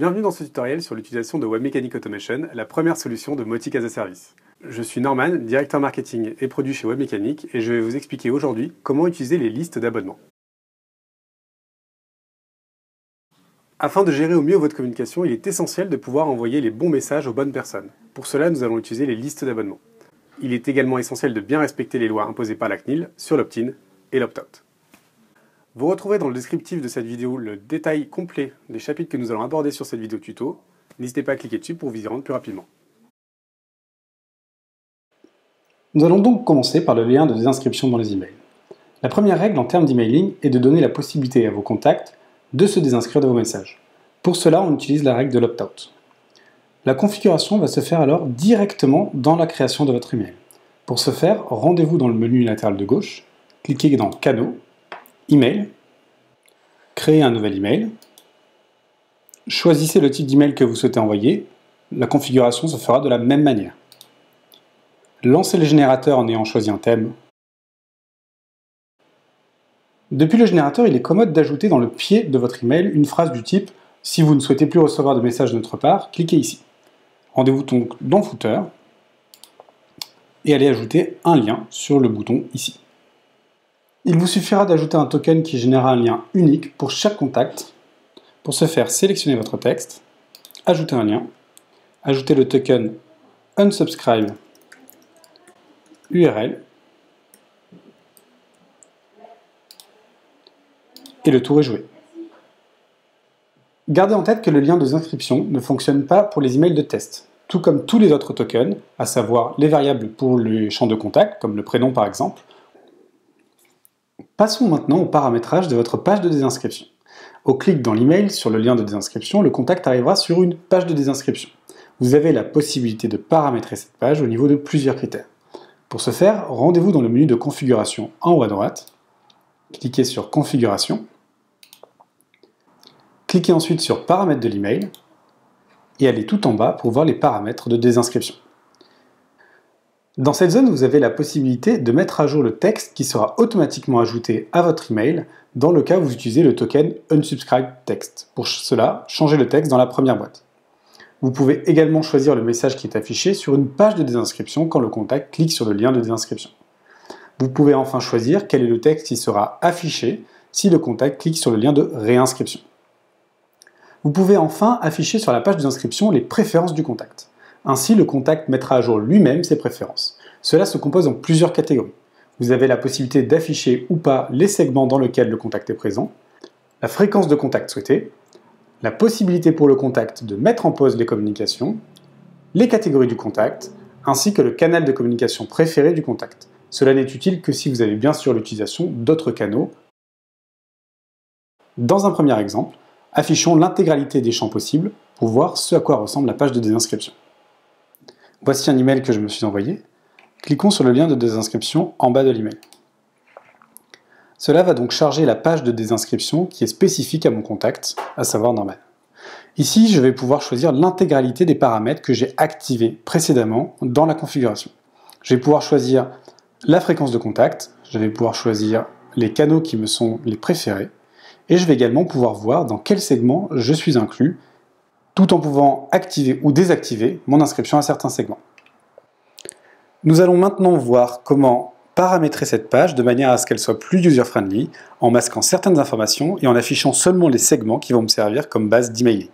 Bienvenue dans ce tutoriel sur l'utilisation de Webmechanic Automation, la première solution de Motic as a Service. Je suis Norman, directeur marketing et produit chez Webmechanic et je vais vous expliquer aujourd'hui comment utiliser les listes d'abonnements. Afin de gérer au mieux votre communication, il est essentiel de pouvoir envoyer les bons messages aux bonnes personnes. Pour cela, nous allons utiliser les listes d'abonnements. Il est également essentiel de bien respecter les lois imposées par la CNIL sur l'opt-in et l'opt-out. Vous retrouverez dans le descriptif de cette vidéo le détail complet des chapitres que nous allons aborder sur cette vidéo tuto. N'hésitez pas à cliquer dessus pour vous y rendre plus rapidement. Nous allons donc commencer par le lien de désinscription dans les emails. La première règle en termes d'emailing est de donner la possibilité à vos contacts de se désinscrire de vos messages. Pour cela, on utilise la règle de l'opt-out. La configuration va se faire alors directement dans la création de votre email. Pour ce faire, rendez-vous dans le menu latéral de gauche, cliquez dans Canaux Email, créer un nouvel email, choisissez le type d'email que vous souhaitez envoyer, la configuration se fera de la même manière. Lancez le générateur en ayant choisi un thème. Depuis le générateur, il est commode d'ajouter dans le pied de votre email une phrase du type « Si vous ne souhaitez plus recevoir de messages de notre part, cliquez ici ». Rendez-vous donc dans Footer et allez ajouter un lien sur le bouton ici. Il vous suffira d'ajouter un token qui générera un lien unique pour chaque contact. Pour ce faire, sélectionnez votre texte, ajoutez un lien, ajoutez le token unsubscribe URL et le tour est joué. Gardez en tête que le lien de inscription ne fonctionne pas pour les emails de test, tout comme tous les autres tokens, à savoir les variables pour les champs de contact, comme le prénom par exemple, Passons maintenant au paramétrage de votre page de désinscription. Au clic dans l'email sur le lien de désinscription, le contact arrivera sur une page de désinscription. Vous avez la possibilité de paramétrer cette page au niveau de plusieurs critères. Pour ce faire, rendez-vous dans le menu de configuration en haut à droite, cliquez sur configuration, cliquez ensuite sur paramètres de l'email et allez tout en bas pour voir les paramètres de désinscription. Dans cette zone, vous avez la possibilité de mettre à jour le texte qui sera automatiquement ajouté à votre email dans le cas où vous utilisez le token unsubscribe text. Pour cela, changez le texte dans la première boîte. Vous pouvez également choisir le message qui est affiché sur une page de désinscription quand le contact clique sur le lien de désinscription. Vous pouvez enfin choisir quel est le texte qui sera affiché si le contact clique sur le lien de réinscription. Vous pouvez enfin afficher sur la page de désinscription les préférences du contact. Ainsi, le contact mettra à jour lui-même ses préférences. Cela se compose en plusieurs catégories. Vous avez la possibilité d'afficher ou pas les segments dans lesquels le contact est présent, la fréquence de contact souhaitée, la possibilité pour le contact de mettre en pause les communications, les catégories du contact, ainsi que le canal de communication préféré du contact. Cela n'est utile que si vous avez bien sûr l'utilisation d'autres canaux. Dans un premier exemple, affichons l'intégralité des champs possibles pour voir ce à quoi ressemble la page de désinscription. Voici un email que je me suis envoyé. Cliquons sur le lien de désinscription en bas de l'email. Cela va donc charger la page de désinscription qui est spécifique à mon contact, à savoir Norman. Ici, je vais pouvoir choisir l'intégralité des paramètres que j'ai activés précédemment dans la configuration. Je vais pouvoir choisir la fréquence de contact, je vais pouvoir choisir les canaux qui me sont les préférés, et je vais également pouvoir voir dans quel segment je suis inclus tout en pouvant activer ou désactiver mon inscription à certains segments. Nous allons maintenant voir comment paramétrer cette page de manière à ce qu'elle soit plus user-friendly, en masquant certaines informations et en affichant seulement les segments qui vont me servir comme base d'emailing.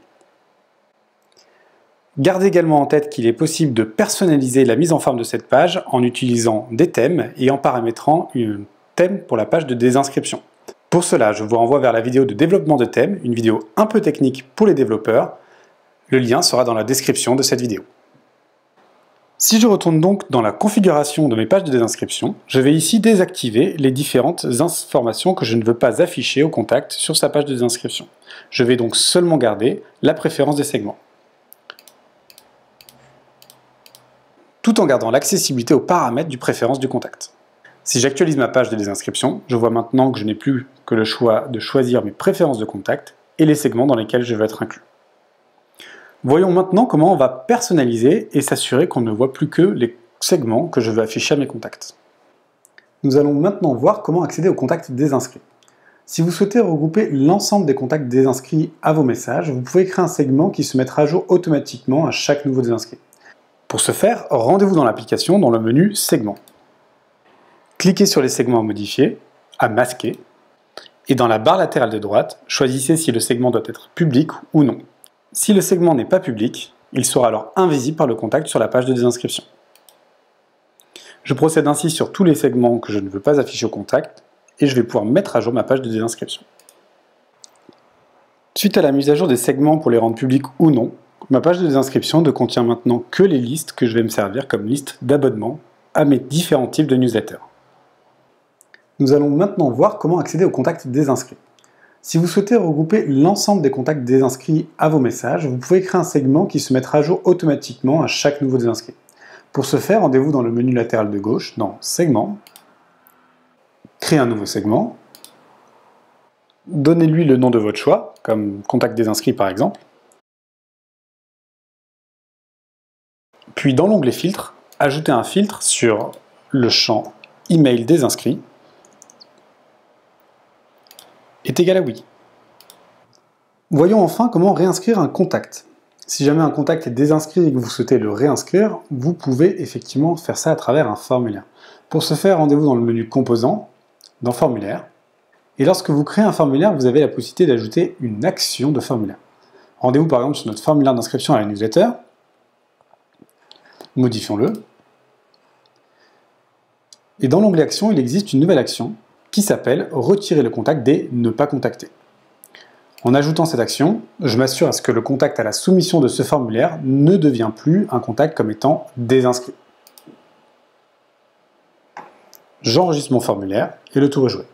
Gardez également en tête qu'il est possible de personnaliser la mise en forme de cette page en utilisant des thèmes et en paramétrant un thème pour la page de désinscription. Pour cela, je vous renvoie vers la vidéo de développement de thèmes, une vidéo un peu technique pour les développeurs, le lien sera dans la description de cette vidéo. Si je retourne donc dans la configuration de mes pages de désinscription, je vais ici désactiver les différentes informations que je ne veux pas afficher au contact sur sa page de désinscription. Je vais donc seulement garder la préférence des segments. tout en gardant l'accessibilité aux paramètres du préférence du contact. Si j'actualise ma page de désinscription, je vois maintenant que je n'ai plus que le choix de choisir mes préférences de contact et les segments dans lesquels je veux être inclus. Voyons maintenant comment on va personnaliser et s'assurer qu'on ne voit plus que les segments que je veux afficher à mes contacts. Nous allons maintenant voir comment accéder aux contacts désinscrits. Si vous souhaitez regrouper l'ensemble des contacts désinscrits à vos messages, vous pouvez créer un segment qui se mettra à jour automatiquement à chaque nouveau désinscrit. Pour ce faire, rendez-vous dans l'application dans le menu Segments. Cliquez sur les segments à modifier, à masquer, et dans la barre latérale de droite, choisissez si le segment doit être public ou non. Si le segment n'est pas public, il sera alors invisible par le contact sur la page de désinscription. Je procède ainsi sur tous les segments que je ne veux pas afficher au contact et je vais pouvoir mettre à jour ma page de désinscription. Suite à la mise à jour des segments pour les rendre publics ou non, ma page de désinscription ne contient maintenant que les listes que je vais me servir comme liste d'abonnements à mes différents types de newsletters. Nous allons maintenant voir comment accéder aux contacts désinscrits. Si vous souhaitez regrouper l'ensemble des contacts désinscrits à vos messages, vous pouvez créer un segment qui se mettra à jour automatiquement à chaque nouveau désinscrit. Pour ce faire, rendez-vous dans le menu latéral de gauche, dans Segments, créez un nouveau segment, donnez-lui le nom de votre choix, comme contact des inscrits par exemple, puis dans l'onglet filtre, ajoutez un filtre sur le champ email des inscrits est égal à oui. Voyons enfin comment réinscrire un contact. Si jamais un contact est désinscrit et que vous souhaitez le réinscrire, vous pouvez effectivement faire ça à travers un formulaire. Pour ce faire, rendez-vous dans le menu Composants, dans Formulaire. Et lorsque vous créez un formulaire, vous avez la possibilité d'ajouter une action de formulaire. Rendez-vous par exemple sur notre formulaire d'inscription à la newsletter. Modifions-le. Et dans l'onglet Action, il existe une nouvelle action qui s'appelle Retirer le contact des Ne pas contacter. En ajoutant cette action, je m'assure à ce que le contact à la soumission de ce formulaire ne devient plus un contact comme étant désinscrit. J'enregistre mon formulaire et le tour est joué.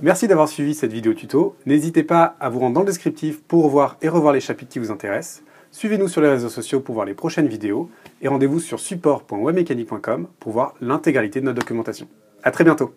Merci d'avoir suivi cette vidéo tuto. N'hésitez pas à vous rendre dans le descriptif pour voir et revoir les chapitres qui vous intéressent. Suivez-nous sur les réseaux sociaux pour voir les prochaines vidéos et rendez-vous sur support.webmechanique.com pour voir l'intégralité de notre documentation. A très bientôt